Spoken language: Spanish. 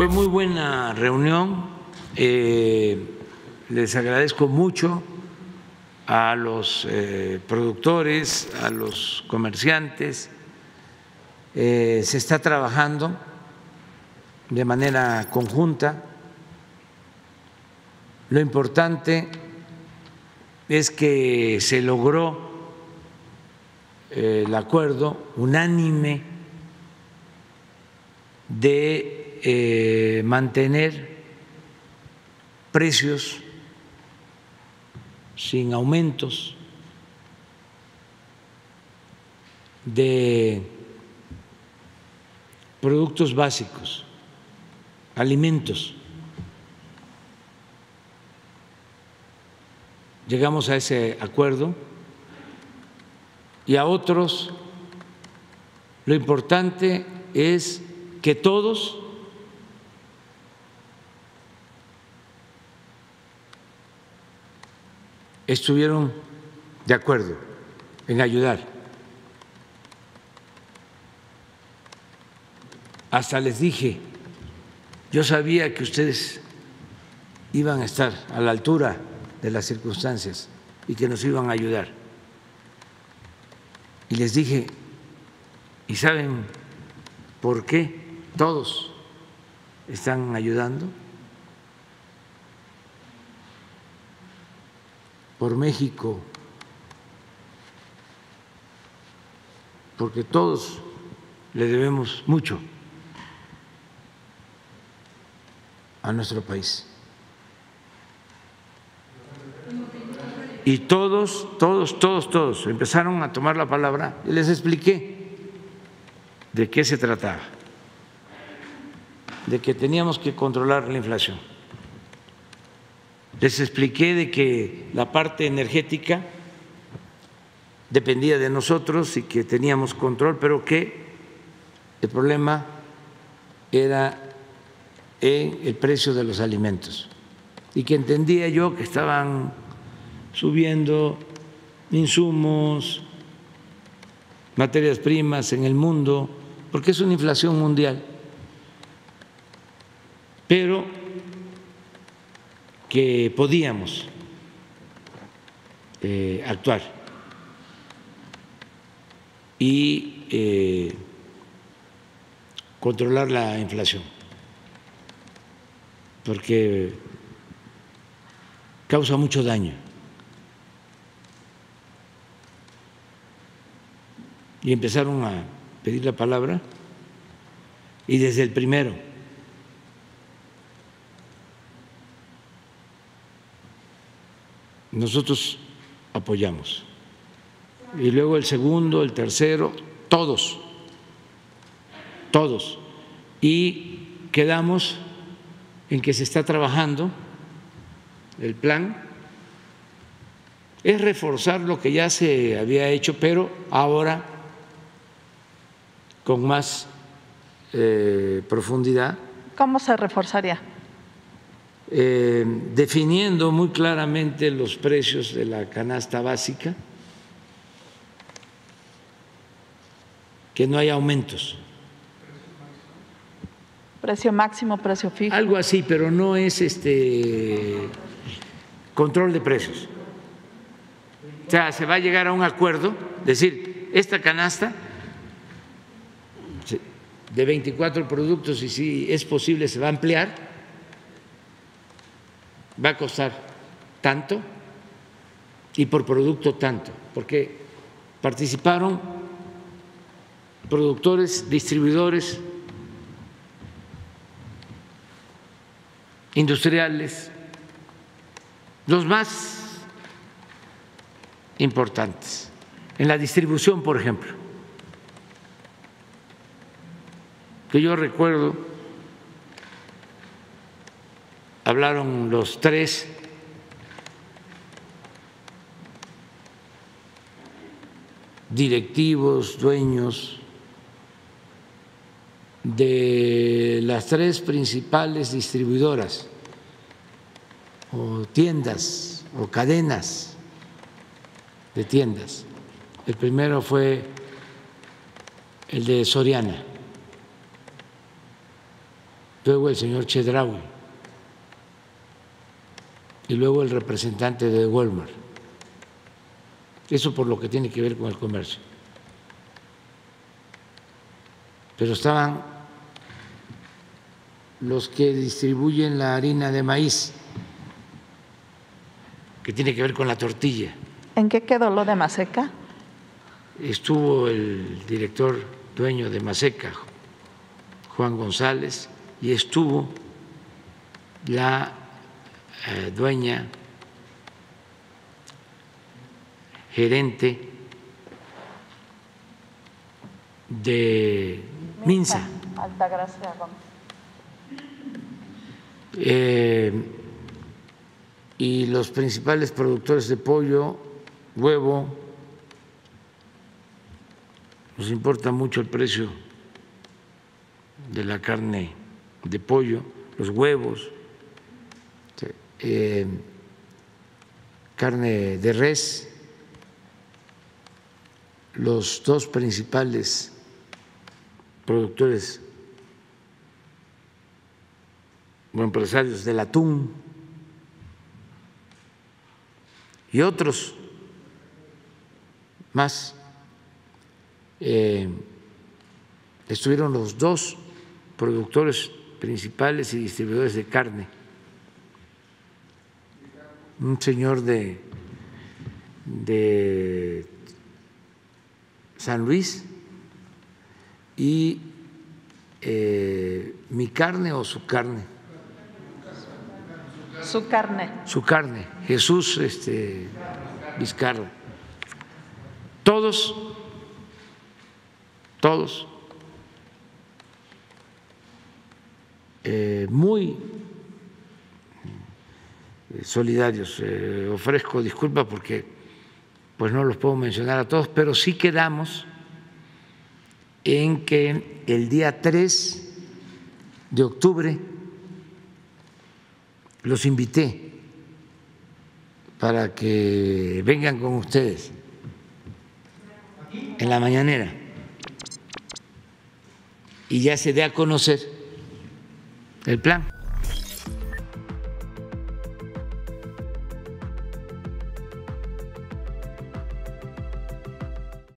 Fue muy buena reunión. Eh, les agradezco mucho a los eh, productores, a los comerciantes. Eh, se está trabajando de manera conjunta. Lo importante es que se logró el acuerdo unánime de eh, mantener precios sin aumentos, de productos básicos, alimentos. Llegamos a ese acuerdo y a otros lo importante es que todos estuvieron de acuerdo en ayudar. Hasta les dije, yo sabía que ustedes iban a estar a la altura de las circunstancias y que nos iban a ayudar. Y les dije, ¿y saben por qué todos están ayudando? Por México, porque todos le debemos mucho a nuestro país. Y todos, todos, todos, todos empezaron a tomar la palabra y les expliqué de qué se trataba, de que teníamos que controlar la inflación. Les expliqué de que la parte energética dependía de nosotros y que teníamos control, pero que el problema era en el precio de los alimentos. Y que entendía yo que estaban subiendo insumos, materias primas en el mundo, porque es una inflación mundial, pero que podíamos eh, actuar y eh, controlar la inflación, porque causa mucho daño. y empezaron a pedir la palabra y desde el primero nosotros apoyamos. Y luego el segundo, el tercero, todos, todos. Y quedamos en que se está trabajando el plan, es reforzar lo que ya se había hecho, pero ahora con más eh, profundidad. ¿Cómo se reforzaría? Eh, definiendo muy claramente los precios de la canasta básica, que no haya aumentos. Precio máximo, precio fijo. Algo así, pero no es este control de precios. O sea, se va a llegar a un acuerdo, decir, esta canasta de 24 productos y si es posible se va a ampliar, va a costar tanto y por producto tanto, porque participaron productores, distribuidores, industriales, los más importantes, en la distribución, por ejemplo. que yo recuerdo, hablaron los tres. Directivos, dueños de las tres principales distribuidoras o tiendas o cadenas de tiendas. El primero fue el de Soriana. Luego el señor Chedraui y luego el representante de Walmart. Eso por lo que tiene que ver con el comercio. Pero estaban los que distribuyen la harina de maíz, que tiene que ver con la tortilla. ¿En qué quedó lo de Maseca? Estuvo el director dueño de Maseca, Juan González, y estuvo la eh, dueña, gerente de Minsa. Altagracia. Eh, y los principales productores de pollo, huevo, nos importa mucho el precio de la carne de pollo, los huevos, eh, carne de res, los dos principales productores o empresarios del atún y otros más. Eh, estuvieron los dos productores principales y distribuidores de carne. Un señor de, de San Luis y eh, mi carne o su carne Su carne. su carne, Jesús este, Vizcarra. Todos, todos, eh, muy solidarios. Eh, ofrezco disculpas porque pues no los puedo mencionar a todos, pero sí quedamos en que el día 3 de octubre los invité para que vengan con ustedes en la mañanera y ya se dé a conocer el plan.